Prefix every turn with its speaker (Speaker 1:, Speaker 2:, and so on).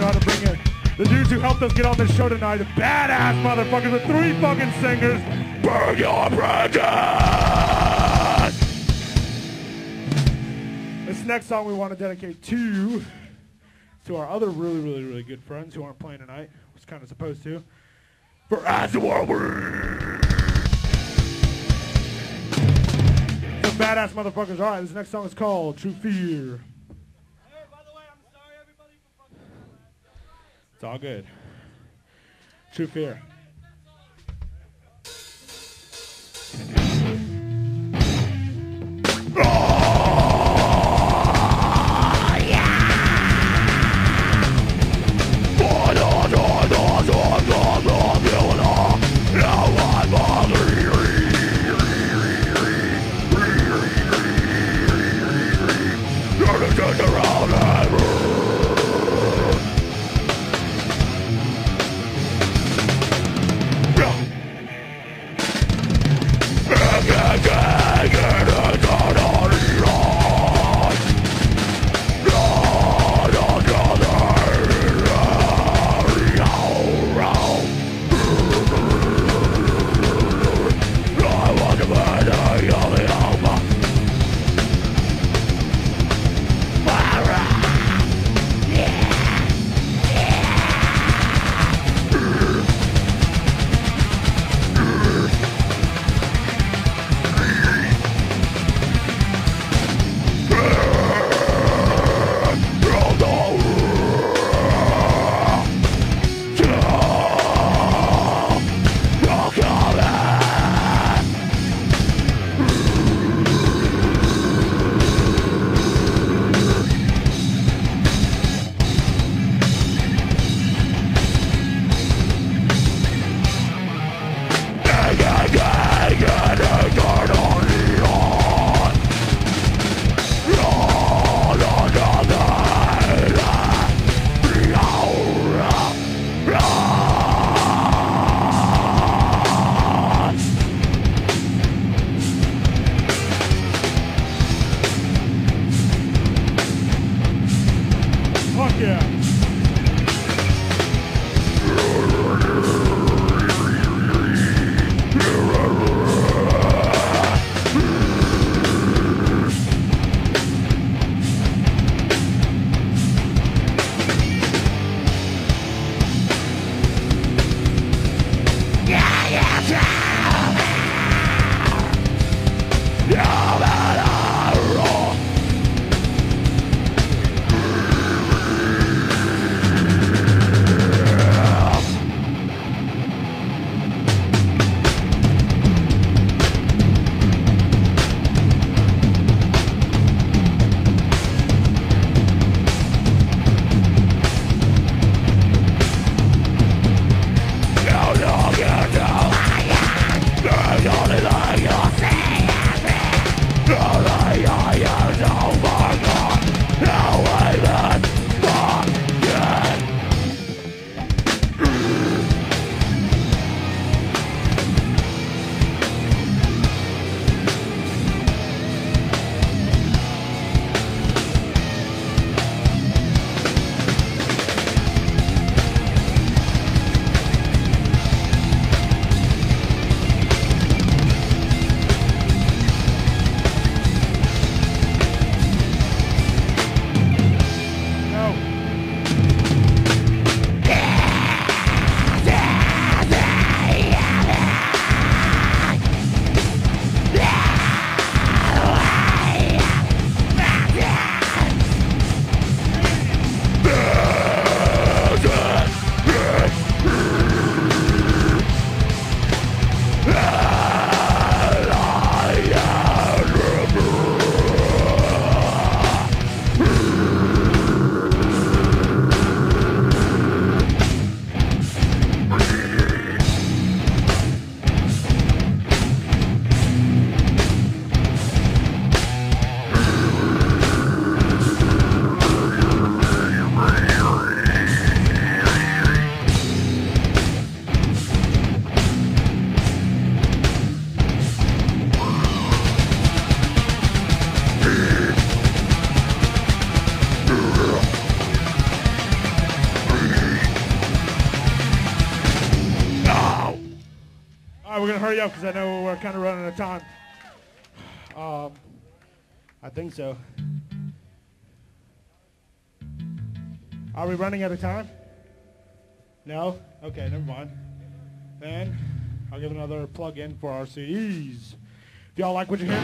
Speaker 1: know how to bring it. The dudes who helped us get on this show tonight, the badass motherfuckers with three fucking singers. Burn your bridges! This next song we want to dedicate to to our other really, really, really good friends who aren't playing tonight. Was kind of supposed to. For As the World badass motherfuckers. All right, this next song is called True Fear. It's all good. True Fear. All right, we're gonna hurry up because I know we're kind of running out of time. Um, I think so. Are we running out of time? No? Okay, never mind. Then I'll give another plug in for our CDs. If y'all like what you hear.